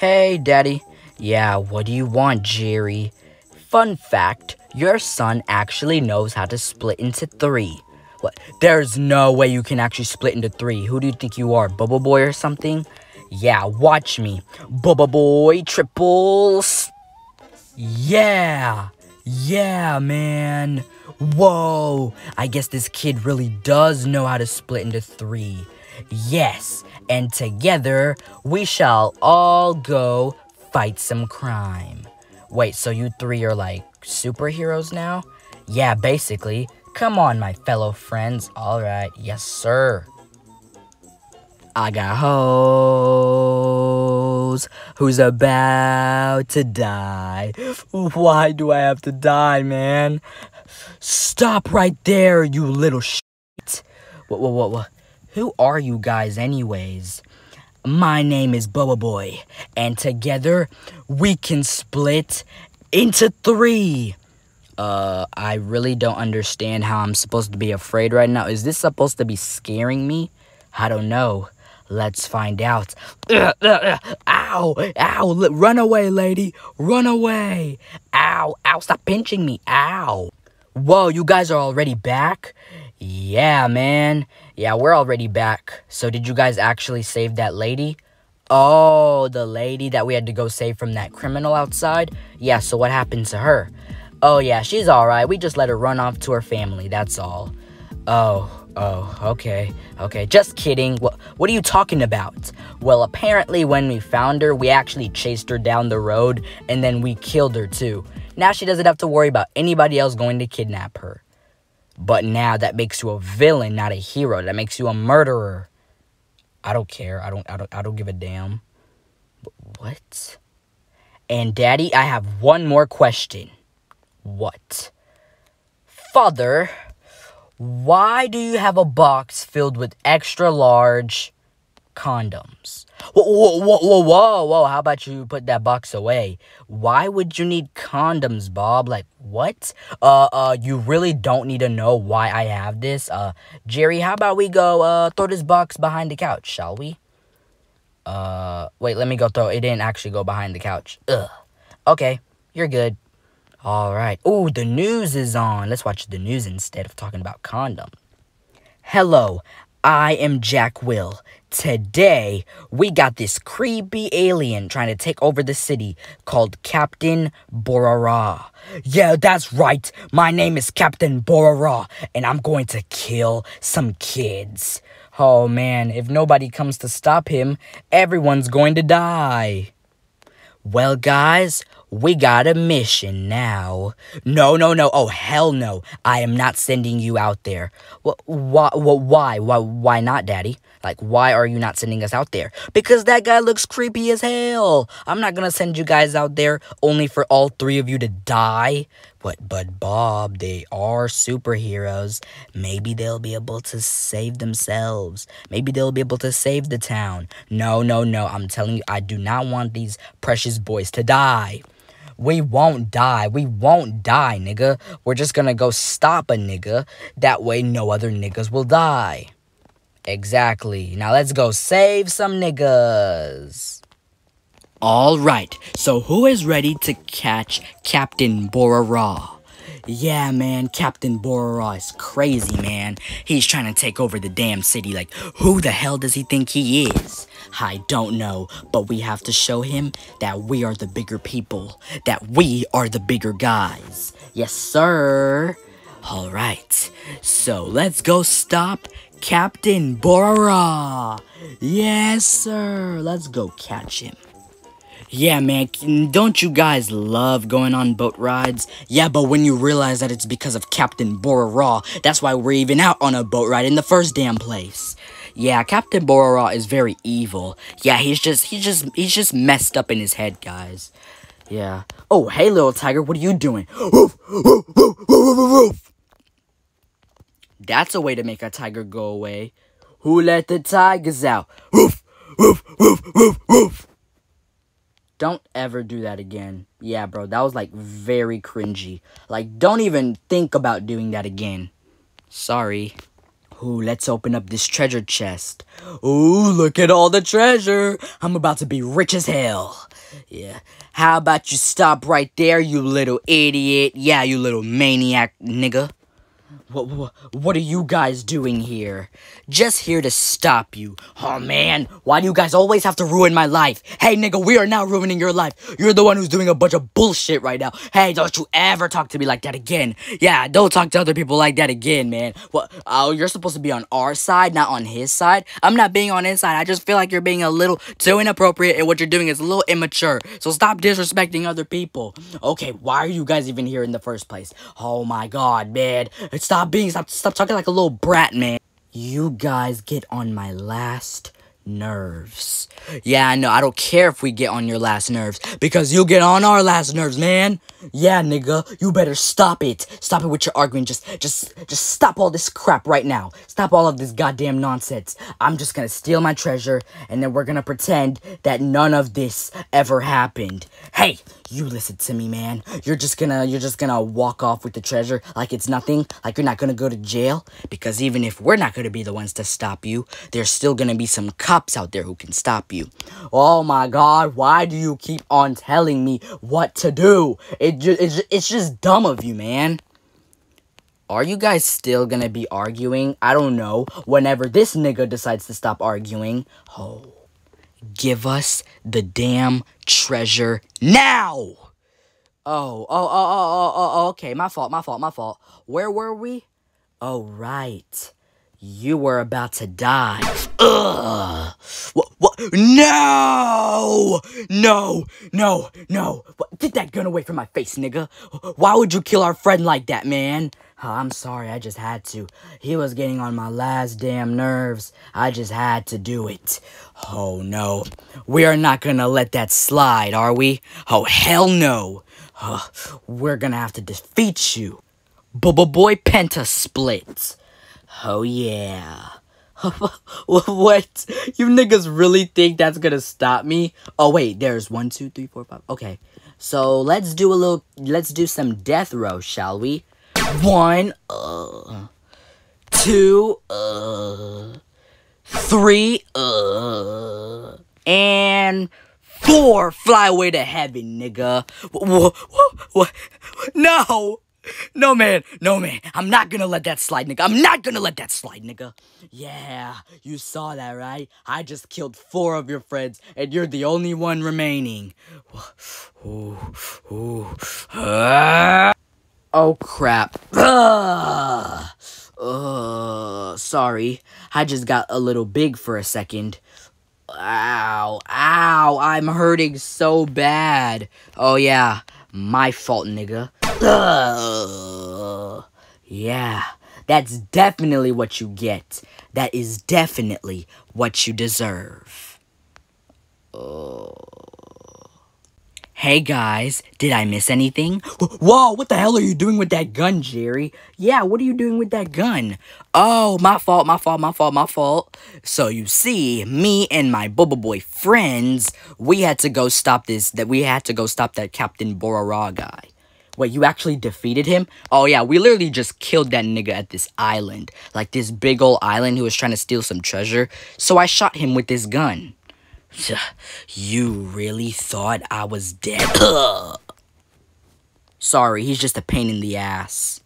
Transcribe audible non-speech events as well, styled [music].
Hey, Daddy. Yeah, what do you want, Jerry? Fun fact, your son actually knows how to split into three. What? There's no way you can actually split into three. Who do you think you are, BoBoiBoy or something? Yeah, watch me. BoBoiBoy triples. Yeah. Yeah, man. Whoa. I guess this kid really does know how to split into three. Yes. And together, we shall all go fight some crime. Wait, so you three are like superheroes now? Yeah, basically. Come on, my fellow friends. All right. Yes, sir. I got hoes who's about to die. Why do I have to die, man? Stop right there, you little shit. What, what, what, what? Who are you guys, anyways? My name is BoBoiBoy, and together we can split into three. Uh, I really don't understand how I'm supposed to be afraid right now. Is this supposed to be scaring me? I don't know. Let's find out. [clears throat] Ow! Ow! Run away, lady! Run away! Ow! Ow! Stop pinching me! Ow! Whoa, you guys are already back? Yeah, man. Yeah, we're already back. So did you guys actually save that lady? Oh, the lady that we had to go save from that criminal outside? Yeah, so what happened to her? Oh, yeah, she's alright. We just let her run off to her family, that's all. Oh, oh, okay, okay. Just kidding. What, what are you talking about? Well, apparently, when we found her, we actually chased her down the road and then we killed her too. Now she doesn't have to worry about anybody else going to kidnap her. But now that makes you a villain, not a hero. That makes you a murderer. I don't care. I don't I don't I don't give a damn. What? And daddy, I have one more question. What? Father, why do you have a box filled with extra large condoms? Whoa, whoa, whoa, whoa, whoa, How about you put that box away? Why would you need condoms, Bob? Like, what? Uh, uh, you really don't need to know why I have this. Uh, Jerry, how about we go, uh, throw this box behind the couch, shall we? Uh, wait, let me go throw it. didn't actually go behind the couch. Ugh. Okay, you're good. All right. Ooh, the news is on. Let's watch the news instead of talking about condom. Hello, I am Jack Will. Today, we got this creepy alien trying to take over the city called Captain Borara. Yeah, that's right. My name is Captain Borara, and I'm going to kill some kids. Oh man, if nobody comes to stop him, everyone's going to die. Well, guys, we got a mission now. No, no, no. Oh, hell no. I am not sending you out there. Wh- why, why, why, why not, Daddy? Like, why are you not sending us out there? Because that guy looks creepy as hell. I'm not gonna send you guys out there only for all three of you to die. But, but Bob, they are superheroes. Maybe they'll be able to save themselves. Maybe they'll be able to save the town. No, no, no. I'm telling you, I do not want these precious boys to die. We won't die. We won't die, nigga. We're just gonna go stop a nigga. That way, no other niggas will die. Exactly. Now let's go save some niggas. All right. So who is ready to catch Captain Borara? Yeah, man, Captain Borara is crazy, man. He's trying to take over the damn city. Like, who the hell does he think he is? I don't know, but we have to show him that we are the bigger people, that we are the bigger guys. Yes, sir. All right, so let's go stop Captain Borara. Yes, sir. Let's go catch him. Yeah, man, don't you guys love going on boat rides? Yeah, but when you realize that it's because of Captain Borara, that's why we're even out on a boat ride in the first damn place. Yeah, Captain Borara is very evil. Yeah, he's just, he's just, he's just messed up in his head, guys. Yeah. Oh, hey, little tiger, what are you doing? That's a way to make a tiger go away. Who let the tigers out? Don't ever do that again. Yeah, bro, that was like very cringy. Like, don't even think about doing that again. Sorry. Ooh, let's open up this treasure chest. Ooh, look at all the treasure. I'm about to be rich as hell. Yeah. How about you stop right there, you little idiot? Yeah, you little maniac nigga. What, what, what are you guys doing here? Just here to stop you. Oh man, why do you guys always have to ruin my life? Hey nigga, we are now ruining your life. You're the one who's doing a bunch of bullshit right now. Hey, don't you ever talk to me like that again. Yeah, don't talk to other people like that again, man. What? Oh, you're supposed to be on our side, not on his side? I'm not being on his side. I just feel like you're being a little too inappropriate and what you're doing is a little immature. So stop disrespecting other people. Okay, why are you guys even here in the first place? Oh my god, man. Stop being, stop, stop talking like a little brat, man. You guys get on my last nerves. Yeah, I know. I don't care if we get on your last nerves because you get on our last nerves, man. Yeah, nigga, you better stop it. Stop it with your arguing. Just, just, just stop all this crap right now. Stop all of this goddamn nonsense. I'm just gonna steal my treasure and then we're gonna pretend that none of this ever happened. Hey, you listen to me, man. You're just gonna, you're just gonna walk off with the treasure like it's nothing, like you're not gonna go to jail. Because even if we're not gonna be the ones to stop you, there's still gonna be some cops out there who can stop you. Oh my god, why do you keep on telling me what to do? It just, it's, it's just dumb of you, man. Are you guys still gonna be arguing? I don't know. Whenever this nigga decides to stop arguing. Oh. Give us the damn treasure now! Oh, oh, oh, oh, oh, oh, oh, okay. My fault, my fault, my fault. Where were we? Oh, right. You were about to die. Ugh. No! No! No! No! Get that gun away from my face, nigga. Why would you kill our friend like that, man? Oh, I'm sorry, I just had to. He was getting on my last damn nerves. I just had to do it. Oh, no. We are not gonna let that slide, are we? Oh, hell no. Uh, we're gonna have to defeat you. B-boy Penta Split. Oh yeah. [laughs] what? You niggas really think that's gonna stop me? Oh wait, there's one, two, three, four, five. Okay. So let's do a little let's do some death row, shall we? One, uh two, uh three, uh and four fly away to heaven, nigga. What? What? No! No, man. No, man. I'm not gonna let that slide, nigga. I'm not gonna let that slide, nigga. Yeah, you saw that, right? I just killed four of your friends, and you're the only one remaining. [sighs] Ooh, ooh. Ah. [sighs] Oh, crap. [sighs] Uh, sorry. I just got a little big for a second. Ow, ow, I'm hurting so bad. Oh, yeah, my fault, nigga. [sighs] Yeah, that's definitely what you get. That is definitely what you deserve. [sighs] Hey guys, did I miss anything? [gasps] Whoa, what the hell are you doing with that gun, Jerry? Yeah, what are you doing with that gun? Oh, my fault, my fault, my fault, my fault. So you see, me and my BoBoiBoy friends, we had to go stop this, that we had to go stop that Captain Borara guy. Wait, you actually defeated him? Oh yeah, we literally just killed that nigga at this island. Like this big old island who was trying to steal some treasure. So I shot him with this gun. [sighs] You really thought I was dead? [coughs] Sorry, he's just a pain in the ass.